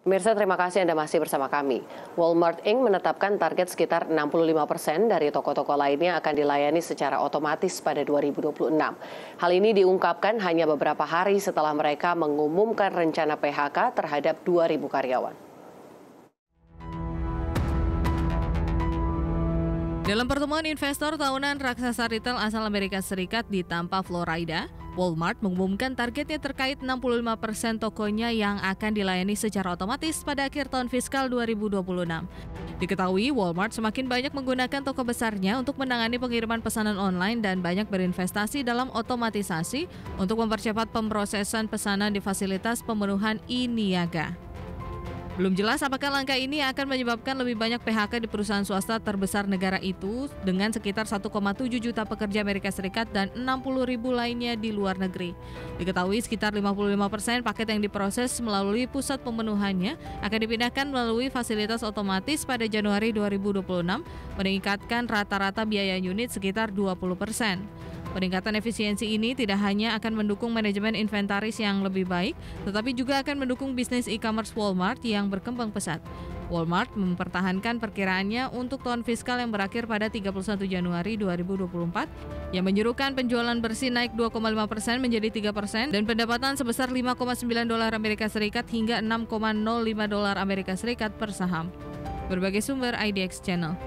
Pemirsa, terima kasih Anda masih bersama kami. Walmart Inc. menetapkan target sekitar 65 persen dari toko-toko lainnya akan dilayani secara otomatis pada 2026. Hal ini diungkapkan hanya beberapa hari setelah mereka mengumumkan rencana PHK terhadap 2.000 karyawan. Dalam pertemuan investor tahunan raksasa retail asal Amerika Serikat di Tampa, Florida, Walmart mengumumkan targetnya terkait 65% tokonya yang akan dilayani secara otomatis pada akhir tahun fiskal 2026. Diketahui Walmart semakin banyak menggunakan toko besarnya untuk menangani pengiriman pesanan online dan banyak berinvestasi dalam otomatisasi untuk mempercepat pemrosesan pesanan di fasilitas pemenuhan e-niaga. Belum jelas apakah langkah ini akan menyebabkan lebih banyak PHK di perusahaan swasta terbesar negara itu dengan sekitar 1,7 juta pekerja Amerika Serikat dan 60 ribu lainnya di luar negeri. Diketahui sekitar 55 persen paket yang diproses melalui pusat pemenuhannya akan dipindahkan melalui fasilitas otomatis pada Januari 2026 meningkatkan rata-rata biaya unit sekitar 20 persen. Peningkatan efisiensi ini tidak hanya akan mendukung manajemen inventaris yang lebih baik, tetapi juga akan mendukung bisnis e-commerce Walmart yang berkembang pesat. Walmart mempertahankan perkiraannya untuk tahun fiskal yang berakhir pada 31 Januari 2024 yang menyerukan penjualan bersih naik 2,5 persen menjadi 3 persen dan pendapatan sebesar 5,9 dolar Amerika Serikat hingga 6,05 dolar Amerika Serikat per saham. Berbagai sumber IDX Channel.